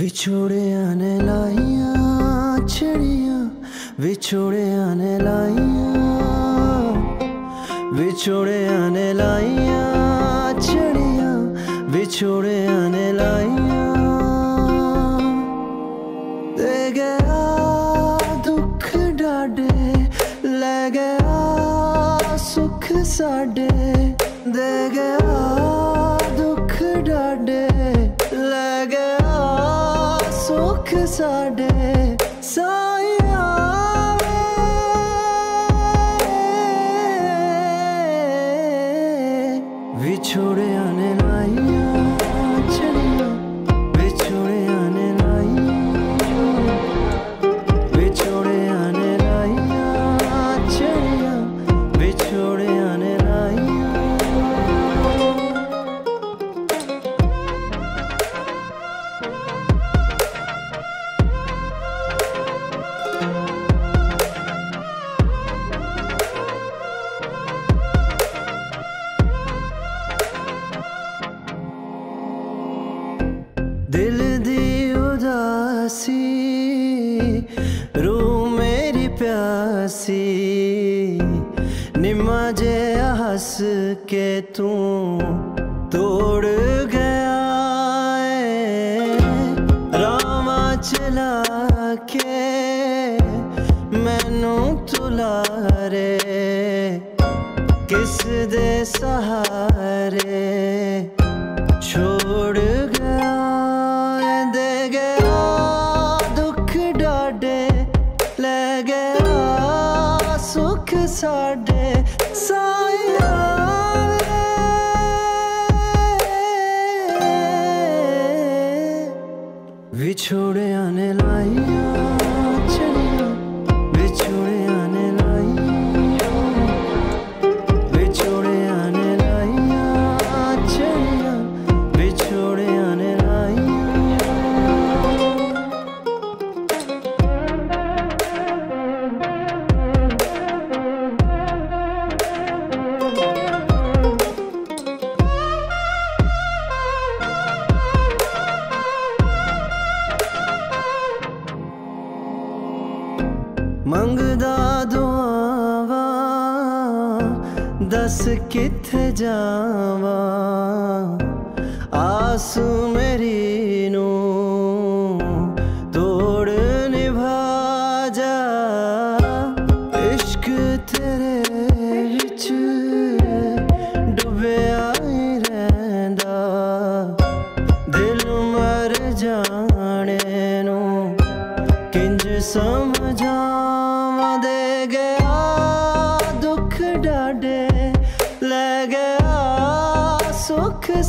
ਵਿਛੋੜਿਆਂ ਨੇ ਲਾਈਆਂ ਛੜੀਆਂ ਵਿਛੋੜਿਆਂ ਨੇ ਲਾਈਆਂ, ਵਿਛੋੜਿਆਂ ਨੇ ਲਾਈਆਂ ਛੜੀਆਂ ਵਿਛੋੜਿਆਂ ਨੇ ਲਾਈਆਂ। ਦੇ ਗਿਆ ਦੁੱਖ ਡਾਡੇ ਲੈ ਗਿਆ ਸੁੱਖ ਸਾਡੇ, ਦੇ ਗਿਆ ਸਾਡੇ दिल दी उदासी रू मेरी प्यासी निमा जे हंस के तू तोड़ गया रामा चला के मैनू तुला किस दे सहारे ਸੁਖ ਸਾਡੇ ਸਾਇਆ ਵਿਛੋੜਿਆ ਨੇ ਲਾਈਆਂ तरस किथ जावा। आसू मेरी नू